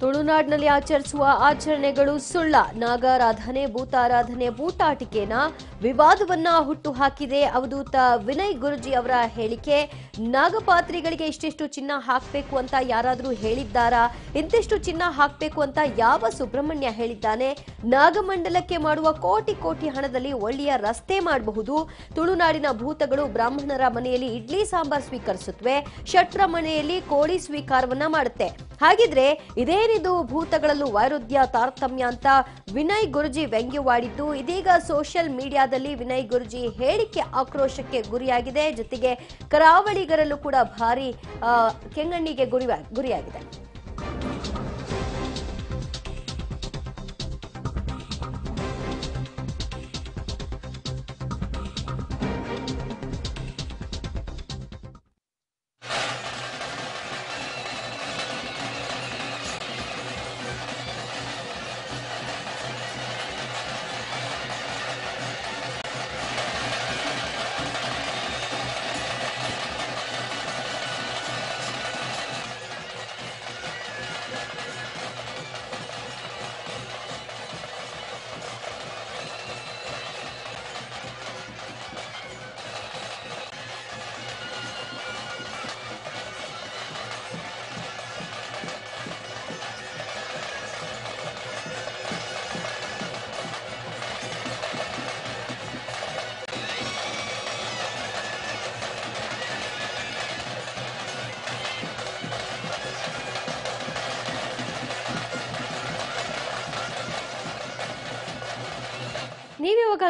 ತುಳುನಾಡಿನಲ್ಲಿ ಆಚರಿಸುವ ಆಚರಣೆಗಳು ಸುಳ್ಳ. ನಾಗಾರಾಧನೆ, ಭೂತಾರಾಧನೆ, ಭೂತಾಟಿಕೆನ ವಿವಾದವನ್ನ ಹುಟ್ಟು ಹಾಕಿದೆ ಅವಧೂತ ವಿನಯ್ ಗುರುಜಿ ಅವರ ಹೇಳಿಕೆ, ನಾಗಪಾತ್ರಿಗಳಿಗೆ ಇಷ್ಟಿಷ್ಟು ಚಿನ್ನ ಹಾಕಬೇಕು ಅಂತ ಯಾರಾದರೂ ಹೇಳಿದ್ದಾರಾ? ಇಂತಿಷ್ಟು ಚಿನ್ನ ಹಾಕಬೇಕು ಅಂತ ಯಾವ ಸುಬ್ರಹ್ಮಣ್ಯ ಹೇಳಿದ್ದಾನೆ? ನಾಗಮಂಡಲಕ್ಕೆ ಮಾಡುವ ಕೋಟಿ ಕೋಟಿ ಹಣದಲ್ಲಿ ಒಳ್ಳೆಯ ರಸ್ತೆ ಮಾಡಬಹುದು. ತುಳುನಾಡಿನ ಭೂತಗಳು ಬ್ರಾಹ್ಮಣರ ಮನೆಯಲ್ಲಿ ಇಡ್ಲಿ ಸಾಂಬಾರ್ ಸ್ವೀಕರಿಸುತ್ತವೆ ಶಟ್ರ ಮನೆಯಲ್ಲಿ ಕೋಳಿ ಸ್ವೀಕಾರವನ್ನ ಮಾಡುತ್ತೆ. ಹಾಗಿದ್ರೆ ಇದೇನಿದು ಭೂತಗಳಲ್ಲೂ ವೈರುಧ್ಯ, ತಾರತಮ್ಯ ಅಂತ ವಿನಯ್ ಗುರುಜಿ ವ್ಯಂಗ್ಯವಾಡಿದ್ದು. ಇದೀಗ ಸೋಷಿಯಲ್ ಮೀಡಿಯಾದಲ್ಲಿ ವಿನಯ್ ಗುರುಜಿ ಹೇಳಿಕೆ ಆಕ್ರೋಶಕ್ಕೆ ಗುರಿಯಾಗಿದೆ. ಜೊತೆಗೆ ಕರಾವಳಿಗರಲ್ಲೂ ಕೂಡ ಭಾರಿ ಕೆಂಗಣ್ಣಿಗೆ ಗುರಿ ಗುರಿಯಾಗಿದೆ.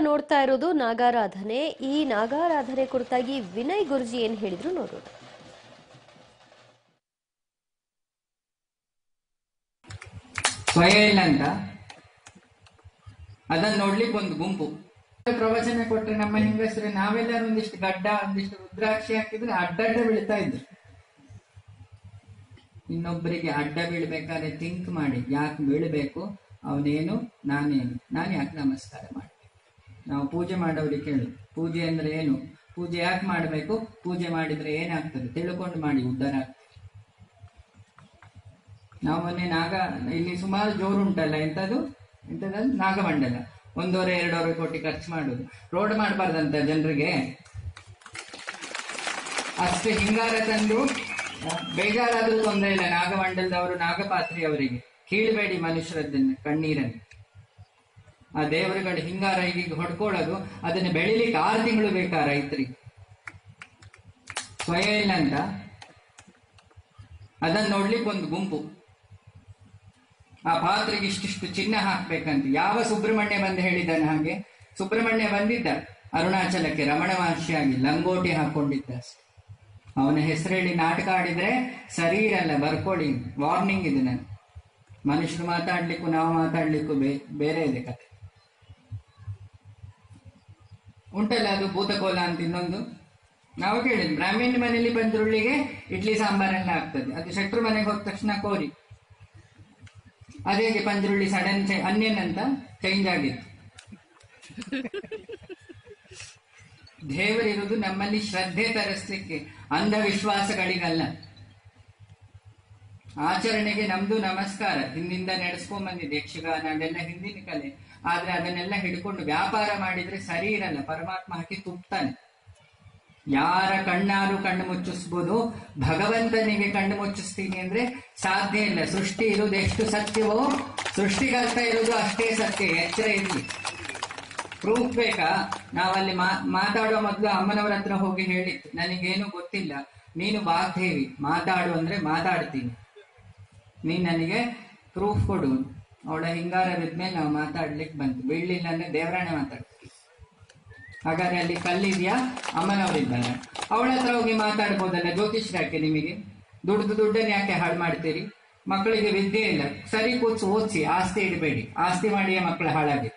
ನೋಡ್ತಾ ಇರೋದು ನಾಗಾರಾಧನೆ. ಈ ನಾಗಾರಾಧನೆ ಕುರಿತಾಗಿ ವಿನಯ್ ಗುರುಜಿ ಏನ್ ಹೇಳಿದ್ರು ನೋಡೋಣ. ಅಂತ. ಅದನ್ನ ನೋಡ್ಲಿಕ್ಕೆ ಒಂದು ಗುಂಪು. ಪ್ರವಚನ ಕೊಟ್ರೆ ನಮ್ಮ ಹೆಂಗಸರು ನಾವೆಲ್ಲರೂ ಒಂದಿಷ್ಟು ಗಡ್ಡ, ಒಂದಿಷ್ಟು ರುದ್ರಾಕ್ಷಿ ಹಾಕಿದ್ರೆ ಅಡ್ಡಡ್ಡ ಬೀಳ್ತಾ ಇದ್ರು. ಇನ್ನೊಬ್ಬರಿಗೆ ಅಡ್ಡ ಬೀಳ್ಬೇಕಾದ್ರೆ ಥಿಂಕ್ ಮಾಡಿ, ಯಾಕೆ ಬೀಳ್ಬೇಕು? ಅವನೇನು? ನಾನೇನು? ನಾನು ಯಾಕೆ ನಮಸ್ಕಾರ ಮಾಡ್ಬೇಕು? ನಾವು ಪೂಜೆ ಮಾಡೋರಿಗೆ ಕೇಳು. ಪೂಜೆ ಅಂದ್ರೆ ಏನು? ಪೂಜೆ ಯಾಕೆ ಮಾಡಬೇಕು? ಪೂಜೆ ಮಾಡಿದ್ರೆ ಏನಾಗ್ತದೆ? ತಿಳ್ಕೊಂಡು ಮಾಡಿ ಆಗ್ತದೆ ನಾವು ಮೊನ್ನೆ ನಾಗ, ಇಲ್ಲಿ ಸುಮಾರು ಜೋರು ಉಂಟಲ್ಲ, ಎಂತದು? ಎಂತದ್ದು ನಾಗಮಂಡಲ. ಒಂದೂವರೆ, ಎರಡೂವರೆ ಕೋಟಿ ಖರ್ಚು ಮಾಡುದು. ರೋಡ್ ಮಾಡಬಾರ್ದಂತ ಜನರಿಗೆ? ಅಷ್ಟು ಹಿಂಗಾರ ತಂದು, ಬೇಜಾರಾದ್ರೂ ತೊಂದರೆ ಇಲ್ಲ. ನಾಗಮಂಡಲದವರು ನಾಗಪಾತ್ರಿ ಅವರಿಗೆ ಕೀಳಬೇಡಿ ಮನುಷ್ಯರದ್ದನ್ನ, ಕಣ್ಣೀರನ್ನು. ಆ ದೇವರುಗಳು ಹಿಂಗಾರ ಈಗ ಹೊಡ್ಕೊಳ್ಳೋದು, ಅದನ್ನ ಬೆಳಿಲಿಕ್ಕೆ ಆರು ತಿಂಗಳು ಬೇಕಾ ರೈತರಿಗೆ ಸ್ವಯಂ ಅಂತ ಅದನ್ನು ನೋಡ್ಲಿಕ್ಕೆ ಒಂದು ಗುಂಪು. ಆ ಪಾತ್ರೆಗೆ ಇಷ್ಟಿಷ್ಟು ಚಿನ್ನ ಹಾಕ್ಬೇಕಂತ. ಯಾವ ಸುಬ್ರಹ್ಮಣ್ಯ ಬಂದು ಹೇಳಿದ್ದಾನೆ ಹಾಗೆ? ಸುಬ್ರಹ್ಮಣ್ಯ ಬಂದಿದ್ದ ಅರುಣಾಚಲಕ್ಕೆ, ರಮಣ ಮಹರ್ಷಿಯಾಗಿ ಲಂಗೋಟಿ ಹಾಕೊಂಡಿದ್ದ. ಅವನ ಹೆಸರೇಳಿ ನಾಟಕ ಆಡಿದ್ರೆ ಸರಿ ಇರಲ್ಲ ಬರ್ಕೊಳ್ಳಿ ವಾರ್ನಿಂಗ್ ಇದೆ ನಾನು ಮನುಷ್ಯರು ಮಾತಾಡ್ಲಿಕ್ಕೂ ನಾವು ಮಾತಾಡ್ಲಿಕ್ಕೂ ಬೇರೆ ಇದೆ ಕತೆ ಉಂಟಲ್ಲ ಅದು ಭೂತಕೋಲ ಅಂತ ಇನ್ನೊಂದು? ನಾವು ಕೇಳಿದ್ವಿ. ಬ್ರಾಹ್ಮಣ ಮನೆಯಲ್ಲಿ ಬಂದ್ರುಳ್ಳಿಗೆ ಇಡ್ಲಿ ಸಾಂಬಾರೆಲ್ಲ ಆಗ್ತದೆ. ಅದು ಶೆಟ್ರು ಮನೆಗೆ ಹೋದ ತಕ್ಷಣ ಕೋರಿ. ಅದೇ ಪಂಜುರುಳ್ಳಿ ಸಡನ್ ಅನ್ಯನ್ ಅಂತ ಚೇಂಜ್ ಆಗಿತ್ತು. ದೇವರಿರುವುದು ನಮ್ಮಲ್ಲಿ ಶ್ರದ್ಧೆ ತರಿಸ್ಲಿಕ್ಕೆ ಅಂಧವಿಶ್ವಾಸಗಳಿಗಲ್ಲ ಆಚರಣೆಗೆ ನಮ್ದು ನಮಸ್ಕಾರ. ಹಿಂದಿಂದ ನಡೆಸ್ಕೊಂಡ್ ಬಂದಿದೆ ಯಕ್ಷಗಾನ, ಅದೆಲ್ಲ ಹಿಂದಿನ ಕಲೆ. ಆದ್ರೆ ಅದನ್ನೆಲ್ಲ ಹಿಡ್ಕೊಂಡು ವ್ಯಾಪಾರ ಮಾಡಿದ್ರೆ ಸರಿ ಇರಲ್ಲ, ಪರಮಾತ್ಮ ಹಾಕಿ ತುಪ್ತಾನೆ. ಯಾರ ಕಣ್ಣಾರು ಕಣ್ಣು ಮುಚ್ಚಿಸ್ಬೋದು? ಭಗವಂತನಿಗೆ ಕಣ್ಣು ಮುಚ್ಚಿಸ್ತೀನಿ ಅಂದ್ರೆ ಸಾಧ್ಯ ಇಲ್ಲ. ಸೃಷ್ಟಿ ಇರೋದು ಎಷ್ಟು ಸತ್ಯವೋ ಸೃಷ್ಟಿಗಾಗ್ತಾ ಇರೋದು ಅಷ್ಟೇ ಸತ್ಯ, ಎಚ್ಚರ ಇರಲಿ. ಪ್ರೂಫ್ ಬೇಕಾ? ನಾವಲ್ಲಿ ಮಾತಾಡೋ ಮೊದಲು ಅಮ್ಮನವರ ಹತ್ರ ಹೋಗಿ ಹೇಳಿತ್ತು ನನಗೇನು ಗೊತ್ತಿಲ್ಲ. ನೀನು ವಾಗ್ದೇವಿ ಮಾತಾಡು ಅಂದ್ರೆ ಮಾತಾಡ್ತೀನಿ. ನೀನ್ ನನಗೆ ಪ್ರೂಫ್ ಕೊಡು ಅವಳ ಹಿಂಗಾರ ಮೇಲೆ ನಾವು ಮಾತಾಡ್ಲಿಕ್ಕೆ ಬಂತು ಬೀಳ್ಲಿಲ್ಲ ಅಂದ್ರೆ ದೇವರಾಣೆ ಮಾತಾಡ್ತೀವಿ. ಹಾಗಾದ್ರೆ ಅಲ್ಲಿ ಕಲ್ಲಿದ್ಯಾ? ಅಮ್ಮನವರಿದ್ದಾನೆ ಅವಳ ಹತ್ರ ಹೋಗಿ ಮಾತಾಡ್ಬೋದಲ್ಲ ಜ್ಯೋತಿಷ್ ಯಾಕೆ ನಿಮಗೆ? ದುಡ್ದು ದುಡ್ಡನ್ನು ಯಾಕೆ ಹಾಳು ಮಾಡ್ತೀರಿ? ಮಕ್ಕಳಿಗೆ ವಿದ್ಯೆ ಇಲ್ಲ. ಸರಿ ಕೂತ್ಸಿ, ಓದಿಸಿ, ಆಸ್ತಿ ಇಡಬೇಡಿ. ಆಸ್ತಿ ಮಾಡಿಯೇ ಮಕ್ಕಳು ಹಾಳಾಗಿ.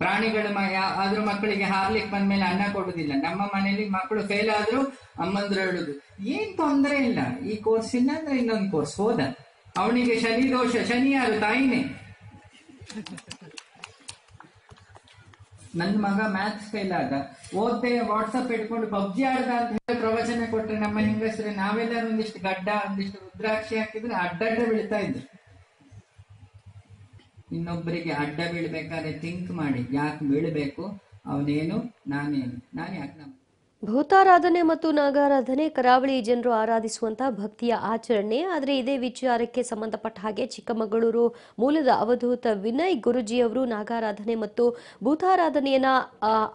ಪ್ರಾಣಿಗಳು ಆದ್ರೂ ಮಕ್ಕಳಿಗೆ ಹಾರ್ಲಿಕ್ಕೆ ಬಂದ್ಮೇಲೆ ಅನ್ನ ಕೊಡುದಿಲ್ಲ. ನಮ್ಮ ಮನೆಯಲ್ಲಿ ಮಕ್ಕಳು ಫೇಲ್ ಆದ್ರೂ ಅಮ್ಮಂದ್ರು ಹೇಳುದು, ಏನ್ ತೊಂದರೆ ಇಲ್ಲ. ಈ ಕೋರ್ಸ್ ಇಲ್ಲ ಅಂದ್ರೆ ಇನ್ನೊಂದು ಕೋರ್ಸ್ ಹೋದ. ಅವನಿಗೆ ಶನಿ ದೋಷ, ಶನಿ ಯಾರು? ತಾಯಿನೇ. ನನ್ನ ಮಗ ಮ್ಯಾಥ್ಸ್ ಫೇಲ್ ಆದ. ಓದ್ತೆ ವಾಟ್ಸಪ್ ಇಟ್ಕೊಂಡು ಪಬ್ಜಿ ಆಡ್ದ ಅಂತ ಹೇಳಿ ಪ್ರವಚನ ಕೊಟ್ರೆ ನಮ್ಮ ಹೆಂಗಸ್ರೆ, ನಾವೆಲ್ಲರೂ ಒಂದಿಷ್ಟು ಗಡ್ಡ, ಒಂದಿಷ್ಟು ರುದ್ರಾಕ್ಷಿ ಹಾಕಿದ್ರೆ ಅಡ್ಡಡ್ಡ ಬೀಳ್ತಾ ಇದ್ರು. ಇನ್ನೊಬ್ಬರಿಗೆ ಅಡ್ಡ ಬೀಳ್ಬೇಕಾದ್ರೆ ಥಿಂಕ್ ಮಾಡಿ. ಯಾಕೆ ಬೀಳ್ಬೇಕು? ಅವನೇನು? ನಾನೇನು? ನಾನು ಯಾಕೆ ಭೂತಾರಾಧನೆ ಮತ್ತು ನಾಗಾರಾಧನೆ ಕರಾವಳಿ ಜನರು ಆರಾಧಿಸುವಂತಹ ಭಕ್ತಿಯ ಆಚರಣೆ. ಆದರೆ ಇದೇ ವಿಚಾರಕ್ಕೆ ಸಂಬಂಧಪಟ್ಟ ಹಾಗೆ ಚಿಕ್ಕಮಗಳೂರು ಮೂಲದ ಅವಧೂತ ವಿನಯ್ ಗುರುಜಿ ಅವರು ನಾಗಾರಾಧನೆ ಮತ್ತು ಭೂತಾರಾಧನೆಯನ್ನ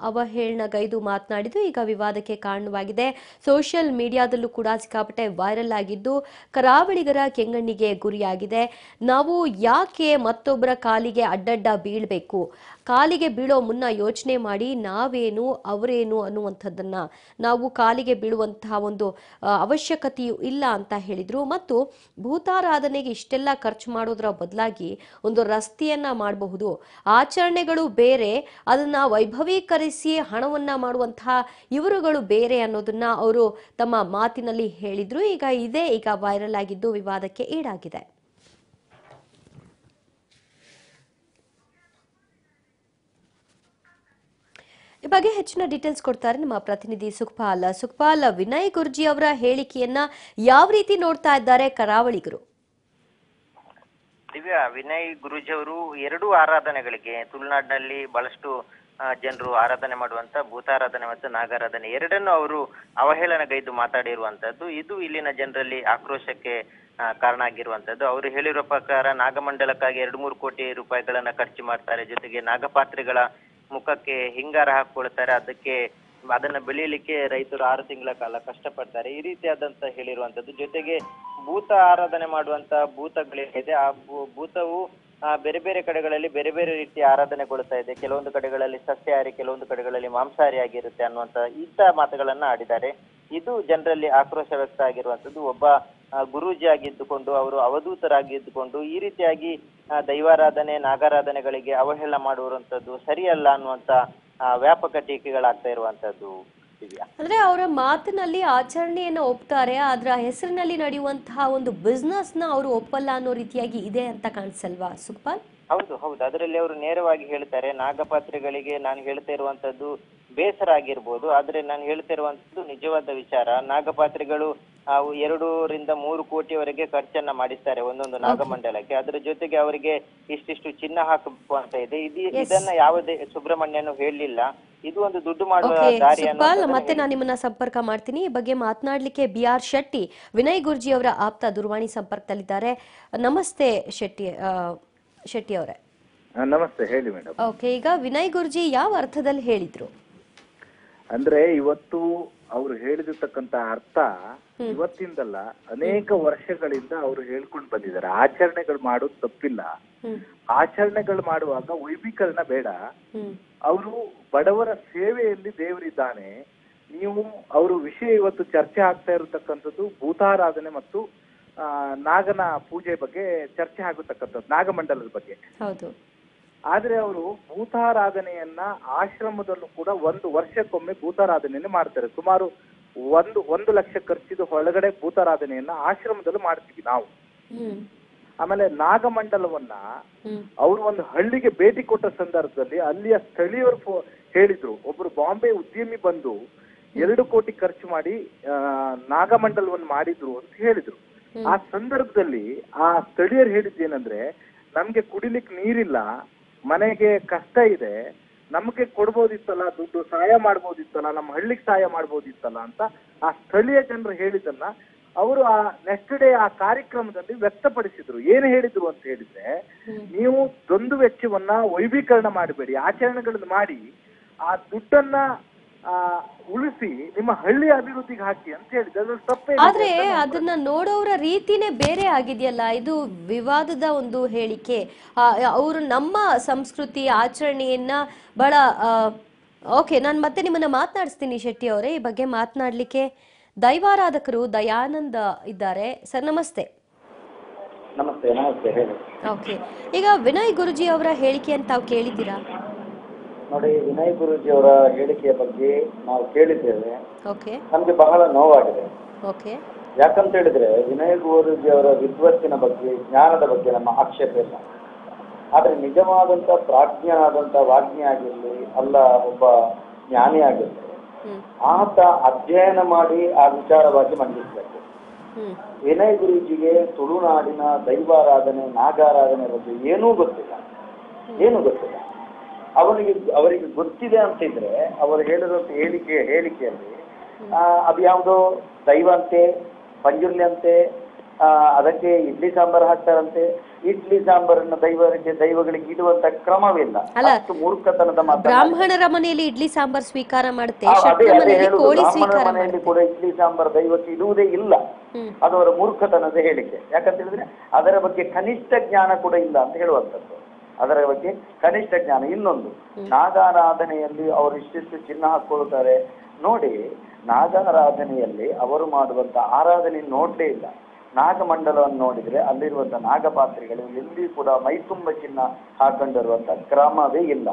ಅವಹೇಳನಗೈದು ಮಾತನಾಡಿದ್ದು, ಈಗ ವಿವಾದಕ್ಕೆ ಕಾರಣವಾಗಿದೆ. ಸೋಷಿಯಲ್ ಮೀಡಿಯಾದಲ್ಲೂ ಕೂಡ ಸಿಕ್ಕಾಪಟ್ಟೆ ವೈರಲ್ ಆಗಿದ್ದು ಕರಾವಳಿಗರ ಕೆಂಗಣ್ಣಿಗೆ ಗುರಿಯಾಗಿದೆ. ನಾವು ಯಾಕೆ ಮತ್ತೊಬ್ಬರ ಕಾಲಿಗೆ ಅಡ್ಡಡ್ಡ ಬೀಳ್ಬೇಕು? ಕಾಲಿಗೆ ಬೀಳೋ ಮುನ್ನ ಯೋಚನೆ ಮಾಡಿ ನಾವೇನು, ಅವರೇನು ಅನ್ನುವಂಥದ್ದನ್ನ ನಾವು ಕಾಲಿಗೆ ಬೀಳುವಂತಹ ಒಂದು ಅವಶ್ಯಕತೆಯೂ ಇಲ್ಲ ಅಂತ ಹೇಳಿದರು. ಮತ್ತು ಭೂತಾರಾಧನೆಗೆ ಇಷ್ಟೆಲ್ಲ ಖರ್ಚು ಮಾಡೋದ್ರ ಬದಲಾಗಿ ಒಂದು ರಸ್ತೆಯನ್ನ ಮಾಡಬಹುದು. ಆಚರಣೆಗಳು ಬೇರೆ, ಅದನ್ನ ವೈಭವೀಕರಿಸಿ ಹಣವನ್ನ ಮಾಡುವಂತಹ ಇವರುಗಳು ಬೇರೆ ಅನ್ನೋದನ್ನ ಅವರು ತಮ್ಮ ಮಾತಿನಲ್ಲಿ ಹೇಳಿದ್ರು. ಈಗ ಇದೇ ಈಗ ವೈರಲ್ ಆಗಿದ್ದು ವಿವಾದಕ್ಕೆ ಈಡಾಗಿದೆ. ಬಗ್ಗೆ ಹೆಚ್ಚಿನ ಡೀಟೇಲ್ಸ್ ಕೊಡ್ತಾರೆ ನಮ್ಮ ಪ್ರತಿನಿಧಿ ಸುಖಪಾಲ್. ಸುಖಪಾಲ್, ವಿನಯ್ ಗುರ್ಜಿ ಅವರ ಹೇಳಿಕೆಯನ್ನ ಯಾವ ರೀತಿ ನೋಡ್ತಾ ಇದ್ದಾರೆ ಕರಾವಳಿಗರು? ದಿವ್ಯಾ, ವಿನಯ್ ಗುರೂಜಿ ಅವರು ಎರಡು ಆರಾಧನೆಗಳಿಗೆ ತುಳುನಾಡಿನಲ್ಲಿ ಬಹಳಷ್ಟು ಜನರು ಆರಾಧನೆ ಮಾಡುವಂತ ಭೂತಾರಾಧನೆ ಮತ್ತು ನಾಗಾರಾಧನೆ ಎರಡನ್ನು ಅವರು ಅವಹೇಳನಗೈದು ಮಾತಾಡಿರುವಂತದ್ದು. ಇದು ಇಲ್ಲಿನ ಜನರಲ್ಲಿ ಆಕ್ರೋಶಕ್ಕೆ ಕಾರಣ ಆಗಿರುವಂತದ್ದು. ಅವರು ಹೇಳಿರೋ ಪ್ರಕಾರ ನಾಗಮಂಡಲಕ್ಕಾಗಿ ಎರಡು ಮೂರು ಕೋಟಿ ರೂಪಾಯಿಗಳನ್ನ ಖರ್ಚು ಮಾಡ್ತಾರೆ. ಜೊತೆಗೆ ನಾಗಪಾತ್ರಿಗಳ ಮುಖಕ್ಕೆ ಹಿಂಗಾರ ಹಾಕೊಳ್ತಾರೆ ಅದಕ್ಕೆ ಅದನ್ನ ಬೆಳೆಯಲಿಕ್ಕೆ ರೈತರು ಆರು ತಿಂಗಳ ಕಾಲ ಕಷ್ಟಪಡ್ತಾರೆ. ಈ ರೀತಿಯಾದಂತ ಹೇಳಿರುವಂತದ್ದು. ಜೊತೆಗೆ ಭೂತ ಆರಾಧನೆ ಮಾಡುವಂತ ಭೂತಗಳಿದೆ. ಆ ಭೂತವು ಬೇರೆ ಬೇರೆ ಕಡೆಗಳಲ್ಲಿ ಬೇರೆ ಬೇರೆ ರೀತಿ ಆರಾಧನೆಗೊಳ್ತಾ ಇದೆ. ಕೆಲವೊಂದು ಕಡೆಗಳಲ್ಲಿ ಸಸ್ಯಾಹಾರಿ, ಕೆಲವೊಂದು ಕಡೆಗಳಲ್ಲಿ ಮಾಂಸಾಹಾರಿ ಆಗಿರುತ್ತೆ ಅನ್ನುವಂತ ಇಂತಹ ಮಾತುಗಳನ್ನ ಆಡಿದ್ದಾರೆ. ಇದು ಜನರಲ್ಲಿ ಆಕ್ರೋಶ ವ್ಯಕ್ತ ಆಗಿರುವಂತದ್ದು ಒಬ್ಬ ಗುರೂಜಿ ಆಗಿದ್ದುಕೊಂಡು, ಅವರು ಅವಧೂತರಾಗಿದ್ದುಕೊಂಡು ಈ ರೀತಿಯಾಗಿ ದೈವಾರಾಧನೆ ನಾಗಾರಾಧನೆಗಳಿಗೆ ಅವಹೇಳನ ಮಾಡುವಂತದ್ದು ಸರಿಯಲ್ಲ ಅನ್ನುವಂತ ವ್ಯಾಪಕ ಟೀಕೆಗಳಾಗ್ತಾ ಇರುವಂತದ್ದು ಅಂದ್ರೆ ಅವರ ಮಾತಿನಲ್ಲಿ ಆಚರಣೆಯನ್ನ ಒಪ್ತಾರೆ ಅದರ ಹೆಸರಿನಲ್ಲಿ ನಡೆಯುವಂತಹ ಒಂದು ಬಿಸ್ನೆಸ್ನ ಅವರು ಒಪ್ಪಲ್ಲ ಅನ್ನೋ ರೀತಿಯಾಗಿ ಇದೆ ಅಂತ ಕಾಣಿಸಲ್ವಾ ಸುಖಪಾಲ್ ಹೌದು ಹೌದು. ಅದರಲ್ಲಿ ಅವರು ನೇರವಾಗಿ ಹೇಳ್ತಾರೆ ನಾಗಪಾತ್ರೆಗಳಿಗೆ ನಾನು ಹೇಳ್ತಾ ಇರುವಂತದ್ದು ಬೇಸರ ಆಗಿರ್ಬೋದು ಆದ್ರೆ ನಾನು ಹೇಳ್ತಾ ಇರುವಂತದ್ದು ನಿಜವಾದ ವಿಚಾರ. ನಾಗಪಾತ್ರೆಗಳು ಅವು ಎರಡೂರಿಂದ ಮೂರು ಕೋಟಿವರೆಗೆ ಖರ್ಚನ್ನ ಮಾಡಿಸ್ತಾರೆ ಒಂದೊಂದು ನಾಗಮಂಡಲಕ್ಕೆ. ಅದರ ಜೊತೆಗೆ ಅವರಿಗೆ ಇಷ್ಟಿಷ್ಟು ಚಿನ್ನ ಹಾಕಬೇಕು ಅಂತ ಇದೆ ಇದು ಇದನ್ನ ಯಾವುದೇ ಸುಬ್ರಹ್ಮಣ್ಯನು ಹೇಳಲಿಲ್ಲ. ಇದು ಒಂದು ದುಡ್ಡು ಮಾಡುವ ದಾರಿ ಮತ್ತೆ ನಾನು ನಿಮ್ಮನ್ನ ಸಂಪರ್ಕ ಮಾಡ್ತೀನಿ. ಈ ಬಗ್ಗೆ ಮಾತನಾಡ್ಲಿಕ್ಕೆ ಬಿ ಆರ್ ಶೆಟ್ಟಿ ವಿನಯ್ ಗುರ್ಜಿ ಅವರ ಆಪ್ತ ದೂರವಾಣಿ ಸಂಪರ್ಕದಲ್ಲಿದ್ದಾರೆ. ನಮಸ್ತೆ ಶೆಟ್ಟಿ ಶೆಟ್ಟಿ ಅವರೇ. ನಮಸ್ತೆ ಹೇಳಿ ಮೇಡಮ್. ಓಕೆ ಈಗ ವಿನಯ್ ಗುರ್ಜಿ ಯಾವ ಅರ್ಥದಲ್ಲಿ ಹೇಳಿದ್ರು? ಅಂದ್ರೆ ಇವತ್ತು ಅವರು ಹೇಳಿದಿರ್ತಕ್ಕಂತ ಅರ್ಥ ಇವತ್ತಿಂದಲ್ಲ ಅನೇಕ ವರ್ಷಗಳಿಂದ ಅವರು ಹೇಳ್ಕೊಂಡು ಬಂದಿದ್ದಾರೆ. ಆಚರಣೆಗಳು ಮಾಡೋದು ತಪ್ಪಿಲ್ಲ. ಆಚರಣೆಗಳು ಮಾಡುವಾಗ ವೈಭೀಕರಣ ಬೇಡ. ಅವರು ಬಡವರ ಸೇವೆಯಲ್ಲಿ ದೇವರಿದ್ದಾನೆ. ನೀವು ಅವರು ವಿಷಯ ಇವತ್ತು ಚರ್ಚೆ ಆಗ್ತಾ ಇರತಕ್ಕಂಥದ್ದು ಭೂತಾರಾಧನೆ ಮತ್ತು ಆ, ನಾಗನ ಪೂಜೆ ಬಗ್ಗೆ ಚರ್ಚೆ ಆಗತಕ್ಕಂಥದ್ದು ನಾಗಮಂಡಲದ ಬಗ್ಗೆ. ಆದ್ರೆ ಅವರು ಭೂತಾರಾಧನೆಯನ್ನ ಆಶ್ರಮದಲ್ಲೂ ಕೂಡ ಒಂದು ವರ್ಷಕ್ಕೊಮ್ಮೆ ಭೂತಾರಾಧನೆಯನ್ನು ಮಾಡ್ತಾರೆ. ಸುಮಾರು ಒಂದು ಒಂದು ಲಕ್ಷ ಖರ್ಚಿದ ಒಳಗಡೆ ಭೂತಾರಾಧನೆಯನ್ನ ಆಶ್ರಮದಲ್ಲೂ ಮಾಡ್ತೀವಿ ನಾವು. ಆಮೇಲೆ ನಾಗಮಂಡಲವನ್ನ ಅವರು ಒಂದು ಹಳ್ಳಿಗೆ ಭೇಟಿ ಕೊಟ್ಟ ಸಂದರ್ಭದಲ್ಲಿ ಅಲ್ಲಿಯ ಸ್ಥಳೀಯರು ಹೇಳಿದ್ರು. ಒಬ್ರು ಬಾಂಬೆ ಉದ್ಯಮಿ ಬಂದು ಎರಡು ಕೋಟಿ ಖರ್ಚು ಮಾಡಿ ಆ, ನಾಗಮಂಡಲವನ್ನು ಮಾಡಿದ್ರು ಅಂತ ಹೇಳಿದ್ರು. ಆ ಸಂದರ್ಭದಲ್ಲಿ ಆ ಸ್ಥಳೀಯರು ಹೇಳಿದ್ದೇನಂದ್ರೆ ನಮ್ಗೆ ಕುಡಿಲಿಕ್ಕೆ ನೀರಿಲ್ಲ ಮನೆಗೆ ಕಷ್ಟ ಇದೆ ನಮಗೆ ಕೊಡ್ಬೋದಿತ್ತಲ್ಲ ದುಡ್ಡು ಸಹಾಯ ಮಾಡ್ಬೋದಿತ್ತಲ್ಲ ನಮ್ಮ ಹಳ್ಳಿಗೆ ಸಹಾಯ ಮಾಡ್ಬೋದಿತ್ತಲ್ಲ ಅಂತ ಆ ಸ್ಥಳೀಯ ಜನರು ಹೇಳಿದನ್ನ ಅವರು ಆ ನೆಕ್ಸ್ಟ್ ಡೇ ಆ ಕಾರ್ಯಕ್ರಮದಲ್ಲಿ ವ್ಯಕ್ತಪಡಿಸಿದ್ರು. ಏನು ಹೇಳಿದ್ರು ಅಂತ ಹೇಳಿದ್ರೆ ನೀವು ದೊಂದು ವೆಚ್ಚವನ್ನ ವೈಭೀಕರಣ ಮಾಡಬೇಡಿ ಆಚರಣೆಗಳನ್ನು ಮಾಡಿ ಆ ದುಡ್ಡನ್ನ ಉಳಿಸಿ ನಿಮ್ಮ ಹಳ್ಳಿ ಅಭಿವೃದ್ಧಿಗೆ ಹಾಕಿ ಅಂತ ಹೇಳಿದ್ರೆ ಅದ್ರಲ್ಲಿ ತಪ್ಪೇ ಆದ್ರೆ ಅದನ್ನ ನೋಡೋರ ರೀತಿನೇ ಬೇರೆ ಆಗಿದೆಯಲ್ಲ ಇದು ವಿವಾದದ ಒಂದು ಹೇಳಿಕೆ. ಅವರು ನಮ್ಮ ಸಂಸ್ಕೃತಿ ಆಚರಣೆಯನ್ನ ಬಹಳ ಓಕೆ ನಾನು ಮತ್ತೆ ನಿಮ್ಮನ್ನ ಮಾತನಾಡಿಸ್ತೀನಿ ಶೆಟ್ಟಿ ಅವರೇ ಈ ಬಗ್ಗೆ ಮಾತನಾಡ್ಲಿಕ್ಕೆ ದೈವಾರಾಧಕರು ದಯಾನಂದ ಇದ್ದಾರೆ. ಸರ್ ನಮಸ್ತೆ. ನಮಸ್ತೆ ನಮಸ್ತೆ ಹೇಳಿ. ಓಕೆ. ಈಗ ವಿನಯ್ ಗುರುಜಿ ಅವರ ಹೇಳಿಕೆಯನ್ನು ತಾವು ಕೇಳಿದ್ದೀರಾ? ನೋಡಿ ವಿನಯ್ ಗುರುಜಿ ಅವರ ಹೇಳಿಕೆಯ ಬಗ್ಗೆ ನಾವು ಕೇಳಿದ್ದೇವೆ. ಓಕೆ. ನಮ್ಗೆ ಬಹಳ ನೋವಾಗಿದೆ. ಓಕೆ. ಯಾಕಂತ ಹೇಳಿದ್ರೆ ವಿನಯ್ ಗುರುಜಿ ಅವರ ವಿದ್ವತ್ತಿನ ಬಗ್ಗೆ ಜ್ಞಾನದ ಬಗ್ಗೆ ನಮ್ಮ ಆಕ್ಷೇಪ ಇಲ್ಲ. ಆದ್ರೆ ನಿಜವಾದಂತ ಪ್ರಾಜ್ಞನಾದಂತ ವಾಜ್ಞೆ ಆಗಿರ್ಲಿ ಅಲ್ಲ ಒಬ್ಬ ಜ್ಞಾನಿ ಆಗಿರ್ಲಿ ಆತ ಅಧ್ಯಯನ ಮಾಡಿ ಆ ವಿಚಾರವಾಗಿ ಮಂಡಿಸಬೇಕು. ವಿನಯ್ ಗುರೂಜಿಗೆ ತುಳುನಾಡಿನ ದೈವಾರಾಧನೆ ನಾಗಾರಾಧನೆ ಬಗ್ಗೆ ಏನೂ ಗೊತ್ತಿಲ್ಲ. ಏನು ಗೊತ್ತಿಲ್ಲ. ಅವನಿಗೆ ಅವರಿಗೆ ಗೊತ್ತಿದೆ ಅಂತಿದ್ರೆ ಅವರು ಹೇಳಿದಂತ ಹೇಳಿಕೆ ಹೇಳಿಕೆಯಲ್ಲಿ ಆ, ಅದು ಯಾವುದೋ ದೈವ ಅಂತೆ ಪಂಜುರ್ಲಿ ಅಂತೆ ಆ, ಅದಕ್ಕೆ ಇಡ್ಲಿ ಸಾಂಬಾರ್ ಹಾಕ್ತಾರಂತೆ. ಇಡ್ಲಿ ಸಾಂಬಾರನ್ನ ದೈವರಿಗೆ ದೈವಗಳಿಗೆ ಇಡುವಂತ ಕ್ರಮವಿಲ್ಲ. ಅಷ್ಟು ಮೂರ್ಖತನದ ಮಾತು ಬ್ರಾಹ್ಮಣರ ಮನೆಯಲ್ಲಿ ಇಡ್ಲಿ ಸಾಂಬಾರ್ ಸ್ವೀಕಾರ ಮಾಡುತ್ತೆ ಬ್ರಾಹ್ಮಣರ ಮನೆಯಲ್ಲಿ ಕೂಡ ಇಡ್ಲಿ ಸಾಂಬಾರ್ ದೈವಕ್ಕೆ ಇಡುವುದೇ ಇಲ್ಲ. ಅದು ಅವರ ಮೂರ್ಖತನದ ಹೇಳಿಕೆ. ಯಾಕಂತ ಹೇಳಿದ್ರೆ ಅದರ ಬಗ್ಗೆ ಕನಿಷ್ಠ ಜ್ಞಾನ ಕೂಡ ಇಲ್ಲ ಅಂತ ಹೇಳುವಂಥದ್ದು. ಅದರ ಬಗ್ಗೆ ಕನಿಷ್ಠ ಜ್ಞಾನ. ಇನ್ನೊಂದು ನಾಗಾರಾಧನೆಯಲ್ಲಿ ಅವರು ಇಷ್ಟಿಷ್ಟು ಚಿನ್ನ ಹಾಕೊಳ್ತಾರೆ ನೋಡಿ ನಾಗಾರಾಧನೆಯಲ್ಲಿ ಅವರು ಮಾಡುವಂತ ಆರಾಧನೆ ನೋಡ್ಲೇ ಇಲ್ಲ. ನಾಗಮಂಡಲವನ್ನು ನೋಡಿದ್ರೆ ಅಲ್ಲಿರುವಂತ ನಾಗಪಾತ್ರೆಗಳು ಎಲ್ಲಿ ಕೂಡ ಮೈತುಂಬ ಚಿನ್ನ ಹಾಕೊಂಡಿರುವಂತ ಕ್ರಮವೇ ಇಲ್ಲ.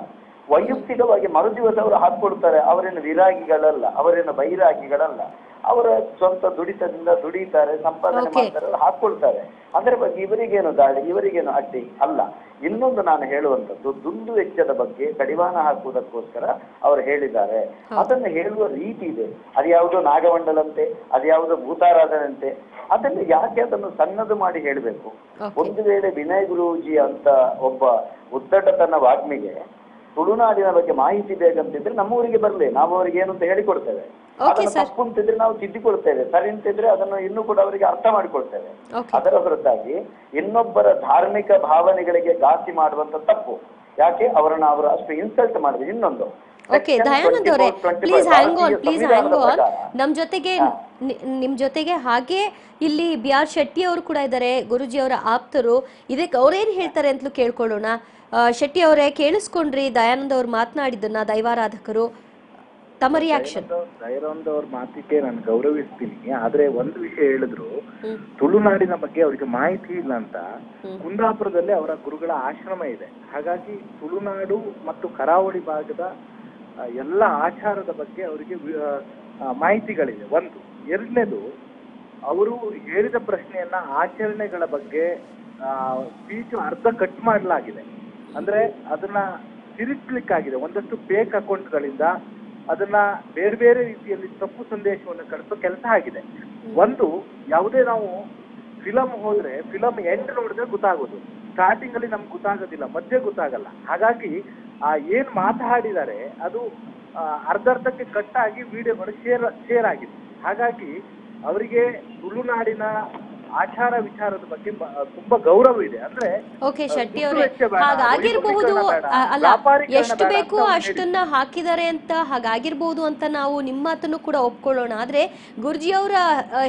ವೈಯಕ್ತಿಕವಾಗಿ ಮರುದಿವಸ ಅವರು ಹಾಕೊಡ್ತಾರೆ ಅವರೇನು ವಿರಾಗಿಗಳಲ್ಲ ಅವರೇನು ಬೈರಾಗಿಗಳಲ್ಲ. ಅವರ ಸ್ವಂತ ದುಡಿತದಿಂದ ದುಡಿತಾರೆ ಸಂಪಾದನೆ. ಮಾಡ್ತಾರೆ ಹಾಕೊಳ್ತಾರೆ ಅದರ ಬಗ್ಗೆ ಇವರಿಗೇನು ದಾಳಿ ಇವರಿಗೇನು ಅಡ್ಡಿ? ಅಲ್ಲ. ಇನ್ನೊಂದು ನಾನು ಹೇಳುವಂಥದ್ದು ದುಂದು ವೆಚ್ಚದ ಬಗ್ಗೆ ಕಡಿವಾಣ ಹಾಕುವುದಕ್ಕೋಸ್ಕರ ಅವರು ಹೇಳಿದ್ದಾರೆ. ಅದನ್ನು ಹೇಳುವ ರೀತಿ ಇದೆ. ಅದ್ಯಾವುದೋ ನಾಗಮಂಡಲಂತೆ ಅದ್ಯಾವುದೋ ಭೂತಾರಾಧನಂತೆ ಅದನ್ನು ಯಾಕೆ ಅದನ್ನು ಸಣ್ಣದು ಮಾಡಿ ಹೇಳಬೇಕು? ಒಂದು ವೇಳೆ ವಿನಯ್ ಗುರೂಜಿ ಅಂತ ಒಬ್ಬ ಉದ್ದಟತನ ವಾಗ್ಮಿಗೆ ತುಳುನಾಡಿನ ಬಗ್ಗೆ ಮಾಹಿತಿ ಬೇಕಂತಿದ್ರೆ ನಮ್ಮೂರಿಗೆ ಬರಲಿ. ನಾವು ಅವರಿಗೆ ಏನು ಅಂತ ಹೇಳಿಕೊಡ್ತೇವೆ. ತಪ್ಪು ಅಂತಿದ್ರೆ ನಾವು ತಿದ್ದಿಕೊಳ್ತೇವೆ. ಸರಿ ಅಂತಿದ್ರೆ ಅದನ್ನು ಇನ್ನೂ ಕೂಡ ಅವರಿಗೆ ಅರ್ಥ ಮಾಡಿಕೊಳ್ತೇವೆ. ಅದರ ಹೊರತಾಗಿ ಇನ್ನೊಬ್ಬರ ಧಾರ್ಮಿಕ ಭಾವನೆಗಳಿಗೆ ಘಾಸಿ ಮಾಡುವಂತ ತಪ್ಪು. ಯಾಕೆ? ಅವರನ್ನ ಅವರು ಅಷ್ಟು ಇನ್ಸಲ್ಟ್ ಮಾಡಿದ್ರು. ಇನ್ನೊಂದು. ಓಕೆ ದಯಾನಂದ್ ಅವರೇ 24, 25 please hang on please hang on ನಮ್ಮ ನಮ್ ಜೊತೆಗೆ ನಿಮ್ಮ ನಿಮ್ ಜೊತೆಗೆ ಹಾಗೆ ಇಲ್ಲಿ ಬಿ ಆರ್ ಶೆಟ್ಟಿ ಅವರು ಕೂಡ ಇದ್ದಾರೆ ಗುರುಜಿ ಅವರ ಆಪ್ತರು. ಇದಕ್ಕೆ ಅವ್ರೇನ್ ಹೇಳ್ತಾರೆ ಅಂತಲೂ ಕೇಳ್ಕೊಳ್ಳೋಣ. ಶೆಟ್ಟಿ ಅವರೇ ಕೇಳಿಸ್ಕೊಂಡ್ರಿ ದಯಾನಂದ್ ಅವ್ರು ಮಾತನಾಡಿದ್ದನ್ನ ದೈವಾರಾಧಕರು. ತಮ್ಮ ರಿಯಾಕ್ಷನ್ ದಯಾನಂದ್ ಅವ್ರ ಮಾತಿಗೆ ನಾನು ಗೌರವಿಸ್ತೀನಿ. ಆದ್ರೆ ಒಂದು ವಿಷಯ ಹೇಳಿದ್ರು ತುಳುನಾಡಿನ ಬಗ್ಗೆ ಅವರಿಗೆ ಮಾಹಿತಿ ಇಲ್ಲ ಅಂತ. ಕುಂದಾಪುರದಲ್ಲಿ ಅವರ ಗುರುಗಳ ಆಶ್ರಮ ಇದೆ. ಹಾಗಾಗಿ ತುಳುನಾಡು ಮತ್ತು ಕರಾವಳಿ ಭಾಗದ ಎಲ್ಲ ಆಚಾರದ ಬಗ್ಗೆ ಅವರಿಗೆ ಮಾಹಿತಿಗಳಿದೆ ಒಂದು ಎರಡನೇದು ಅವರು ಹೇಳಿದ ಪ್ರಶ್ನೆಯನ್ನ ಆಚರಣೆಗಳ ಬಗ್ಗೆ ಸ್ಪೀಚ್ ಅರ್ಧ ಕಟ್ ಮಾಡಲಾಗಿದೆ. ಅಂದ್ರೆ ಅದನ್ನ ತಿರುಗ್ಲಿಕ್ಕಾಗಿದೆ ಒಂದಷ್ಟು ಫೇಕ್ ಅಕೌಂಟ್ಗಳಿಂದ ಅದನ್ನ ಬೇರೆ ಬೇರೆ ರೀತಿಯಲ್ಲಿ ತಪ್ಪು ಸಂದೇಶವನ್ನು ಕಳಿಸೋ ಕೆಲಸ ಆಗಿದೆ. ಒಂದು, ಯಾವುದೇ ನಾವು ಫಿಲಮ್ ಹೋದ್ರೆ ಫಿಲಮ್ ಎಂಡ್ ನೋಡಿದ್ರೆ ಗೊತ್ತಾಗೋದು. ಸ್ಟಾರ್ಟಿಂಗ್ ಅಲ್ಲಿ ನಮ್ಗೆ ಗೊತ್ತಾಗೋದಿಲ್ಲ ಮಧ್ಯೆ ಗೊತ್ತಾಗಲ್ಲ. ಹಾಗಾಗಿ ಆ ಏನ್ ಮಾತಾಡಿದ್ದಾರೆ ಅದು ಅರ್ಧ ಅರ್ಧಕ್ಕೆ ಕಟ್ ಆಗಿ ವಿಡಿಯೋಗಳು ಶೇರ್ ಶೇರ್ ಆಗಿದೆ. ಹಾಗಾಗಿ ಅವರಿಗೆ ತುಳುನಾಡಿನ ಆಚಾರ ವಿಚಾರದ ಬಗ್ಗೆ ತುಂಬಾ ಗೌರವ ಇದೆ. ಅಂದ್ರೆ ಓಕೆ ಶೆಟ್ಟಿ ಅವರು ಹಾಗಾಗಿರ್ಬಹುದು ಅಲ್ಲ ಎಷ್ಟು ಬೇಕು ಅಷ್ಟನ್ನ ಹಾಕಿದ್ದಾರೆ ಅಂತ ಹಾಗಾಗಿರ್ಬಹುದು ಅಂತ ನಾವು ನಿಮ್ಮ ಮಾತನ್ನು ಕೂಡ ಒಪ್ಕೊಳ್ಳೋಣ. ಆದ್ರೆ ಗುರುಜಿ ಅವರ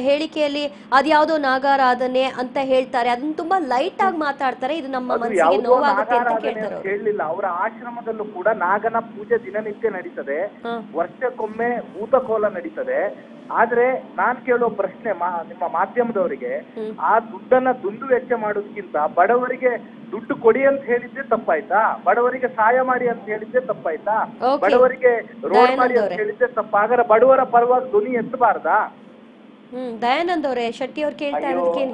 ಹೇಳಿಕೆಯಲ್ಲಿ ಅದ್ಯಾವುದೋ ನಾಗಾರಾಧನೆ ಅಂತ ಹೇಳ್ತಾರೆ. ಅದನ್ನ ತುಂಬಾ ಲೈಟ್ ಆಗಿ ಮಾತಾಡ್ತಾರೆ. ಇದು ನಮ್ಮ ಮನಸ್ಸಿಗೆ ನೋವಾಗುತ್ತೆ ಅಂತ ಕೇಳ್ತಾರೆ ಹೇಳಲಿಲ್ಲ ಅವರ. ಆಶ್ರಮದಲ್ಲೂ ಕೂಡ ನಾಗನ ಪೂಜೆ ದಿನನಿತ್ಯ ನಡೀತದೆ. ವರ್ಷಕ್ಕೊಮ್ಮೆ ಭೂತಕೋಲ ನಡೀತದೆ. ಆದ್ರೆ ನಾನ್ ಕೇಳೋ ಪ್ರಶ್ನೆ ನಿಮ್ಮ ಮಾಧ್ಯಮದವರಿಗೆ ಆ ದುಡ್ಡನ್ನ ದುಂದು ವೆಚ್ಚ ಮಾಡೋದಕ್ಕಿಂತ ಬಡವರಿಗೆ ದುಡ್ಡು ಕೊಡಿ ಅಂತ ಹೇಳಿದ್ದೆ ತಪ್ಪಾಯ್ತಾ? ಬಡವರಿಗೆ ಸಹಾಯ ಮಾಡಿ ಅಂತ ಹೇಳಿದ್ದೆ ತಪ್ಪಾಯ್ತಾ? ಬಡವರಿಗೆ ರೋಡ್ ಮಾಡಿ ಅಂತ. ಹೇಳಿದ್ದೆ ತಪ್ಪ. ಹಾಗಾದ್ರೆ ಬಡವರ ಪರವಾಗಿ ಧ್ವನಿ ಎತ್ತಬಾರ್ದಾ? ಹ್ಮ್ ದಯಾನಂದ್ ಅವರೇ ಶೆಟ್ಟಿ ಅವ್ರು ಕೇಳ್ತಾ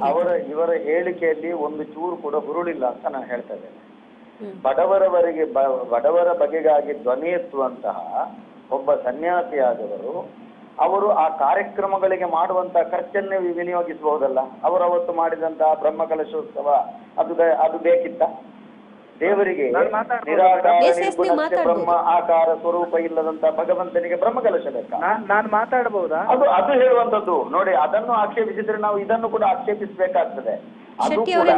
ಅವರ ಇವರ ಹೇಳಿಕೆಯಲ್ಲಿ ಒಂದು ಚೂರು ಕೂಡ ಹುರುಳಿಲ್ಲ ಅಂತ ನಾನು ಹೇಳ್ತಾ ಇದ್ದೇನೆ. ಬಡವರವರಿಗೆ ಬಡವರ ಬಗೆಗಾಗಿ ಧ್ವನಿ ಎತ್ತುವಂತಹ ಒಬ್ಬ ಸನ್ಯಾಸಿಯಾದವರು ಅವರು ಆ ಕಾರ್ಯಕ್ರಮಗಳಿಗೆ ಮಾಡುವಂತ ಖರ್ಚನ್ನೇ ವಿನಿಯೋಗಿಸಬಹುದಲ್ಲ? ಅವರು ಅವತ್ತು ಮಾಡಿದಂತಹ ಬ್ರಹ್ಮಕಲಶೋತ್ಸವ ಅದು ಬೆ- ಅದು ಬೇಕಿತ್ತ? ದೇವರಿಗೆ. ಬ್ರಹ್ಮ ಆಕಾರ ಸ್ವರೂಪ ಇಲ್ಲದಂತ ಭಗವಂತನಿಗೆ ಬ್ರಹ್ಮಕಲಶ ಬೇಕಾ? ನಾನ್ ನಾನು ಮಾತಾಡಬಹುದಾ ಅದು ಅದು ಹೇಳುವಂತದ್ದು ನೋಡಿ ಅದನ್ನು ಆಕ್ಷೇಪಿಸಿದ್ರೆ ನಾವು ಇದನ್ನು ಕೂಡ ಆಕ್ಷೇಪಿಸಬೇಕಾಗ್ತದೆ. ಅದು ಕೂಡ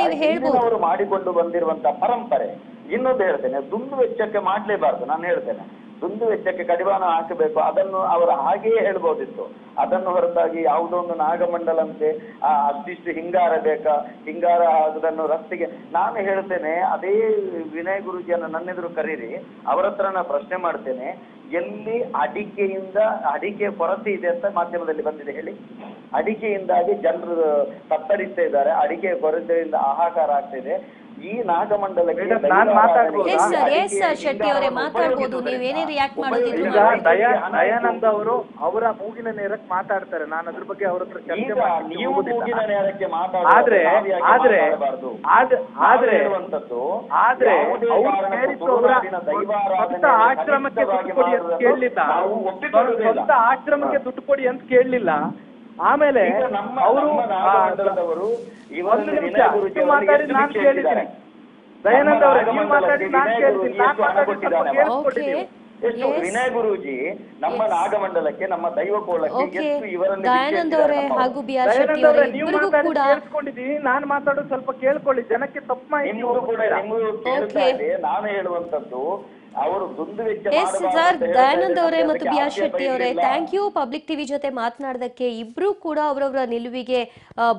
ಅವರೇ, ಮಾಡಿಕೊಂಡು ಬಂದಿರುವಂತ ಪರಂಪರೆ. ಇನ್ನೊಂದು ಹೇಳ್ತೇನೆ ದುಂದು ವೆಚ್ಚಕ್ಕೆ ಮಾಡ್ಲೇಬಾರ್ದು ನಾನು ಹೇಳ್ತೇನೆ. ದುಂದು ವೆಚ್ಚಕ್ಕೆ ಕಡಿವಾಣ ಹಾಕಬೇಕು. ಅದನ್ನು ಅವರು ಹಾಗೆಯೇ ಹೇಳ್ಬೋದಿತ್ತು. ಅದನ್ನು ಹೊರತಾಗಿ ಯಾವುದೋ ಒಂದು ನಾಗಮಂಡಲಂತೆ ಆ, ಅದಿಷ್ಟು ಹಿಂಗಾರ ಬೇಕಾ? ಹಿಂಗಾರ ಅದನ್ನು ರಸ್ತೆಗೆ ನಾನು ಹೇಳ್ತೇನೆ ಅದೇ ವಿನಯ್ ಗುರುಜಿಯನ್ನು ನನ್ನೆದುರು ಕರೀರಿ ಅವರ ಹತ್ರ ನಾನು ಪ್ರಶ್ನೆ ಮಾಡ್ತೇನೆ. ಎಲ್ಲಿ ಅಡಿಕೆಯಿಂದ ಅಡಿಕೆ ಕೊರತೆ ಇದೆ ಅಂತ ಮಾಧ್ಯಮದಲ್ಲಿ ಬಂದಿದೆ ಹೇಳಿ. ಅಡಿಕೆಯಿಂದಾಗಿ ಜನರು ತತ್ತರಿಸ್ತಾ ಇದ್ದಾರೆ ಅಡಿಕೆ ಕೊರತೆಯಿಂದ ಹಾಹಾಕಾರ ಆಗ್ತಿದೆ ಈ ನಾಗಮಂಡಲಕ್ಕೆ ಮೇಡಮ್, ದೈವ ನಾನ್ ಆರಾಧನೆ yes sir yes sir Shetty ಅವರೇ ಈಗ ಮಾತಾಡ್ಬೋದು. ಉಪಯೋಗಿಸುವುದರಿಂದ ನೀವೇನೇ ರಿಯಾಕ್ಟ್ ಮಾಡೋದಿದ್ರು ಈಗ ಮಾಡ್ಬೋದು. ದಯಾ ದಯಾನಂದ ಅವರು ಅವರ ಮೂಗಿನ ನೇರಕ್ಕೆ ಮಾತಾಡ್ತಾರೆ. ನಾನು ಅದ್ರ ಬಗ್ಗೆ ಅವ್ರ ಹತ್ರ ಚರ್ಚೆ ಮಾಡ್ಲಿಕ್ಕೆ ನೀವು ಹೋಗುದಿಲ್ಲ. ಮೂಗಿನ ನೇರಕ್ಕೆ ಆದ್ರೆ ಆದ್ರೆ ಆದ್ರೆ ಆದ್ರೆ ಹೇಳುವಂತದ್ದು ಆದ್ರೆ ಯಾವುದೇ ಅವ್ರು ಕಾರಣಕ್ಕೂ ಕೇಳಿದ್ದು ಅವರ ತುಳುನಾಡಿನ ದೈವಾರಾಧನೆ ಸ್ವಂತ ಆಶ್ರಮಕ್ಕೆ ದುಡ್ಡು ಕೊಡಿ ಅಂತ ಕೇಳಲಿಲ್ಲ. ನಾವು ಒಪ್ಪಿಕೊಳ್ಳುವುದಿಲ್ಲ. ಸ್ವಂತ ಆಶ್ರಮಕ್ಕೆ ದುಡ್ಡು ಕೊಡಿ ಅಂತ ಕೇಳಲಿಲ್ಲ. ಆಮೇಲೆ ಅವರು ಒಂದು ನಿಮಿಷ ಮಾತಾಡಿ ನಾನು ಕೇಳಿದ್ದೀನಿ. ದಯಾನಂದ ಅವರೇ ನೀವು ಮಾತಾಡಿ ನಾನು ನಾನು ಎಷ್ಟು. ವಿನಯ ಗುರೂಜಿ ನಮ್ಮ. ನಾಗಮಂಡಲಕ್ಕೆ ನಮ್ಮ ದೈವ ಕೋಲಕ್ಕೆ ಓಕೆ ಎಷ್ಟು ಇವರಲ್ಲಿ ದಯಾನಂದ್ ಅವರೇ ಹಾಗೂ ಬಿ ಆರ್ ಶೆಟ್ಟಿ ದಯಾನಂದ ಅವರೇ ಅವರೇ ನೀವು ಕೂಡ ಕೇಳಿಸ್ಕೊಂಡಿದ್ದೀನಿ ನಾನು ಮಾತಾಡೋದು ಸ್ವಲ್ಪ ಕೇಳ್ಕೊಳ್ಳಿ. ಜನಕ್ಕೆ ತಪ್ಪು ಮಾಹಿತಿ ನಿಮಗೂ ಕೂಡ ಹೋಗ್ಬೇಡ. ಕೇಳ್ತಾ ಇದೆ. ನಾನು ಹೇಳುವಂತದ್ದು ಎಸ್ ಸರ್ ದಯಾನಂದ್ ಅವರೇ ಮತ್ತು ಬಿ ಆರ್ ಶೆಟ್ಟಿ ಅವರೇ. ಥ್ಯಾಂಕ್ ಯು ಪಬ್ಲಿಕ್ ಟಿವಿ ಜೊತೆ ಮಾತನಾಡೋದಕ್ಕೆ ಇಬ್ರು ಕೂಡ ಅವರವರ ನಿಲುವಿಗೆ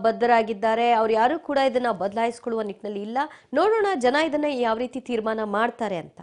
ಬದ್ಧರಾಗಿದ್ದಾರೆ. ಅವ್ರು ಯಾರು ಕೂಡ ಇದನ್ನ ಬದಲಾಯಿಸಿಕೊಳ್ಳುವ ನಿಟ್ಟಿನಲ್ಲಿ ಇಲ್ಲ. ನೋಡೋಣ ಜನ ಇದನ್ನ ಯಾವ ರೀತಿ ತೀರ್ಮಾನ ಮಾಡ್ತಾರೆ ಅಂತ.